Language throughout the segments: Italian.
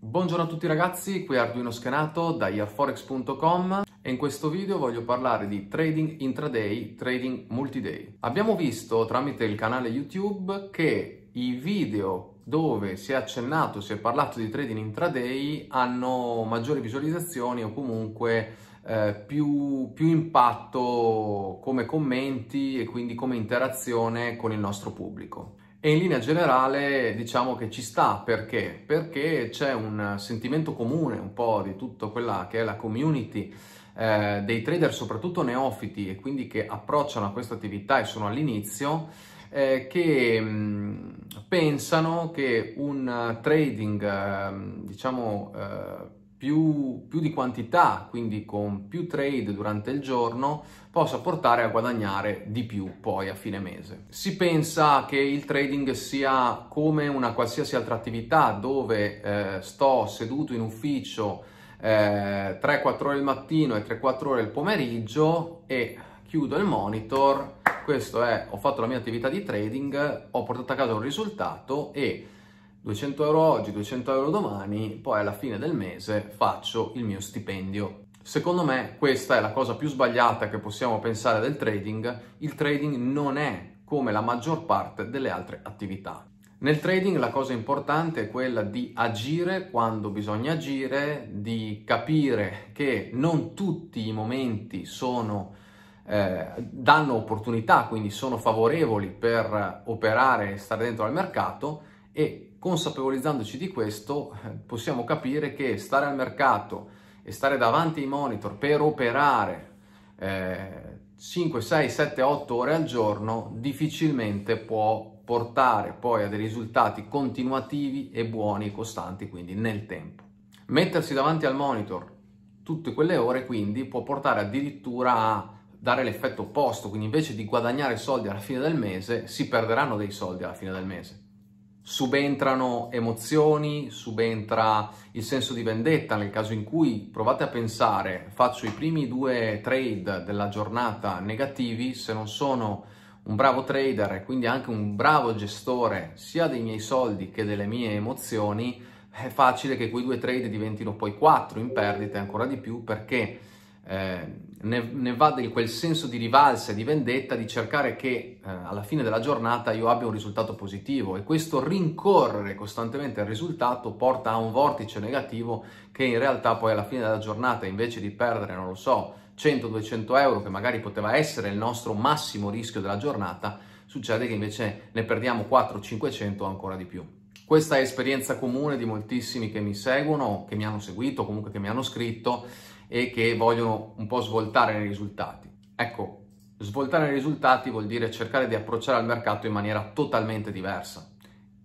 Buongiorno a tutti ragazzi, qui Arduino Schenato da yearforex.com e in questo video voglio parlare di trading intraday, trading multiday. Abbiamo visto tramite il canale YouTube che i video dove si è accennato, si è parlato di trading intraday hanno maggiori visualizzazioni o comunque eh, più, più impatto come commenti e quindi come interazione con il nostro pubblico. E in linea generale diciamo che ci sta perché? Perché c'è un sentimento comune un po' di tutta quella che è la community eh, dei trader, soprattutto neofiti e quindi che approcciano a questa attività e sono all'inizio, eh, che mh, mm, pensano che un trading, eh, diciamo, eh, più, più, di quantità, quindi con più trade durante il giorno, possa portare a guadagnare di più poi a fine mese. Si pensa che il trading sia come una qualsiasi altra attività dove eh, sto seduto in ufficio eh, 3-4 ore il mattino e 3-4 ore il pomeriggio e chiudo il monitor, questo è, ho fatto la mia attività di trading, ho portato a casa un risultato e 200 euro oggi, 200 euro domani, poi alla fine del mese faccio il mio stipendio. Secondo me questa è la cosa più sbagliata che possiamo pensare del trading. Il trading non è come la maggior parte delle altre attività. Nel trading la cosa importante è quella di agire quando bisogna agire, di capire che non tutti i momenti sono, eh, danno opportunità, quindi sono favorevoli per operare e stare dentro al mercato e consapevolizzandoci di questo possiamo capire che stare al mercato e stare davanti ai monitor per operare eh, 5, 6, 7, 8 ore al giorno difficilmente può portare poi a dei risultati continuativi e buoni e costanti quindi nel tempo. Mettersi davanti al monitor tutte quelle ore quindi può portare addirittura a dare l'effetto opposto, quindi invece di guadagnare soldi alla fine del mese si perderanno dei soldi alla fine del mese subentrano emozioni, subentra il senso di vendetta nel caso in cui provate a pensare faccio i primi due trade della giornata negativi, se non sono un bravo trader e quindi anche un bravo gestore sia dei miei soldi che delle mie emozioni, è facile che quei due trade diventino poi quattro in perdita ancora di più perché eh, ne, ne, va di quel senso di rivalsa e di vendetta di cercare che eh, alla fine della giornata io abbia un risultato positivo e questo rincorrere costantemente il risultato porta a un vortice negativo che in realtà poi alla fine della giornata invece di perdere, non lo so, 100-200 euro che magari poteva essere il nostro massimo rischio della giornata, succede che invece ne perdiamo 400-500 o ancora di più. Questa è esperienza comune di moltissimi che mi seguono, che mi hanno seguito, comunque che mi hanno scritto e che vogliono un po' svoltare nei risultati. Ecco, svoltare nei risultati vuol dire cercare di approcciare al mercato in maniera totalmente diversa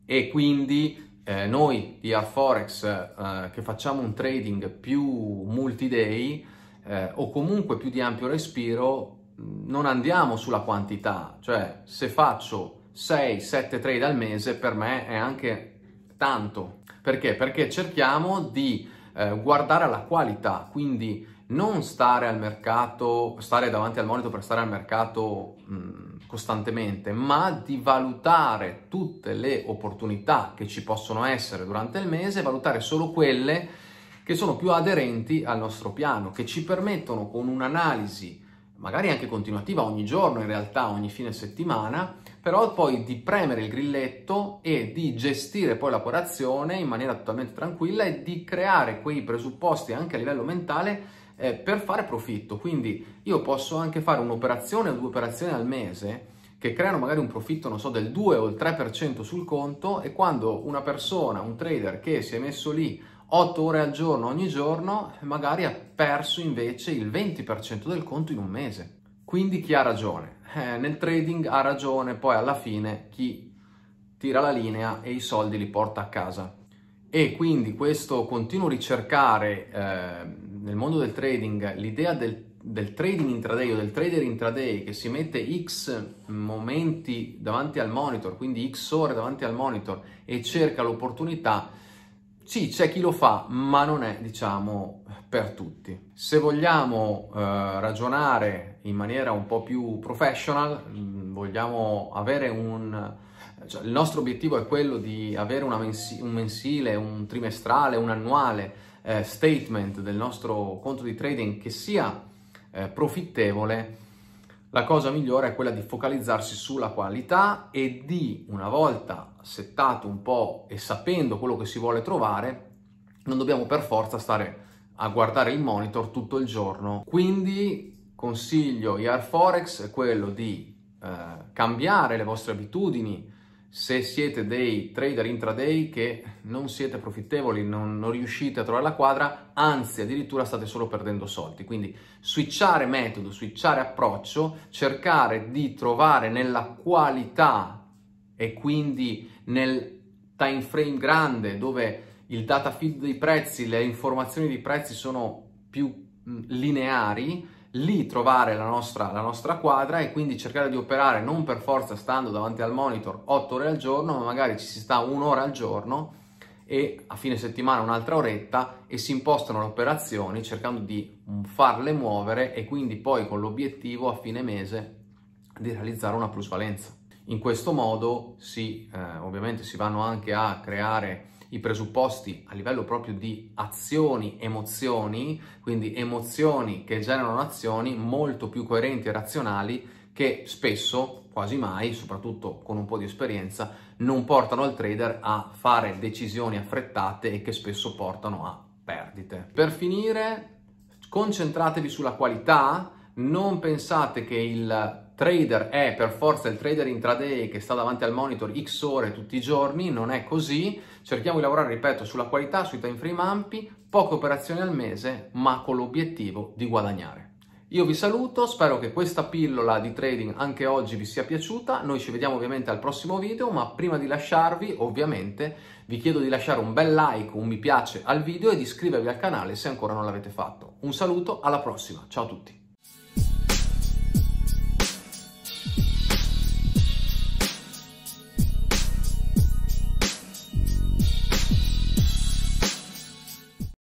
e quindi eh, noi di Arforex eh, che facciamo un trading più multi-day eh, o comunque più di ampio respiro non andiamo sulla quantità, cioè se faccio 6-7 trade al mese per me è anche tanto. Perché? Perché cerchiamo di eh, guardare alla qualità, quindi non stare al mercato, stare davanti al monitor per stare al mercato mh, costantemente, ma di valutare tutte le opportunità che ci possono essere durante il mese, valutare solo quelle che sono più aderenti al nostro piano, che ci permettono con un'analisi magari anche continuativa ogni giorno, in realtà ogni fine settimana, però poi di premere il grilletto e di gestire poi l'operazione in maniera totalmente tranquilla e di creare quei presupposti anche a livello mentale eh, per fare profitto. Quindi io posso anche fare un'operazione o due operazioni al mese che creano magari un profitto, non so, del 2 o il 3% sul conto e quando una persona, un trader che si è messo lì 8 ore al giorno ogni giorno, magari ha perso invece il 20% del conto in un mese. Quindi chi ha ragione? Eh, nel trading ha ragione poi alla fine chi tira la linea e i soldi li porta a casa. E quindi questo continuo ricercare eh, nel mondo del trading l'idea del, del trading intraday o del trader intraday che si mette x momenti davanti al monitor, quindi x ore davanti al monitor e cerca l'opportunità sì, c'è chi lo fa, ma non è, diciamo, per tutti. Se vogliamo eh, ragionare in maniera un po' più professional, mm, vogliamo avere un, cioè, il nostro obiettivo è quello di avere mensi- un mensile, un trimestrale, un annuale eh, statement del nostro conto di trading che sia eh, profittevole, la cosa migliore è quella di focalizzarsi sulla qualità e di, una volta settato un po' e sapendo quello che si vuole trovare, non dobbiamo per forza stare a guardare il monitor tutto il giorno. Quindi consiglio IR Forex è quello di eh, cambiare le vostre abitudini, se siete dei trader intraday che non siete profittevoli, non, non, riuscite a trovare la quadra, anzi addirittura state solo perdendo soldi. Quindi switchare metodo, switchare approccio, cercare di trovare nella qualità e quindi nel time frame grande dove il data feed dei prezzi, le informazioni dei prezzi sono più lineari, lì trovare la nostra, la nostra quadra e quindi cercare di operare non per forza stando davanti al monitor 8 ore al giorno, ma magari ci si sta un'ora al giorno e a fine settimana un'altra oretta e si impostano le operazioni cercando di farle muovere e quindi poi con l'obiettivo a fine mese di realizzare una plusvalenza. In questo modo si, eh, ovviamente si vanno anche a creare i presupposti a livello proprio di azioni, emozioni, quindi emozioni che generano azioni molto più coerenti e razionali che spesso, quasi mai, soprattutto con un po' di esperienza, non portano il trader a fare decisioni affrettate e che spesso portano a perdite. Per finire, concentratevi sulla qualità, non pensate che il trader è per forza il trader intraday che sta davanti al monitor x ore tutti i giorni, non è così, cerchiamo di lavorare, ripeto, sulla qualità, sui time frame ampi, poche operazioni al mese, ma con l'obiettivo di guadagnare. Io vi saluto, spero che questa pillola di trading anche oggi vi sia piaciuta, noi ci vediamo ovviamente al prossimo video, ma prima di lasciarvi ovviamente vi chiedo di lasciare un bel like, un mi piace al video e di iscrivervi al canale se ancora non l'avete fatto. Un saluto, alla prossima, ciao a tutti!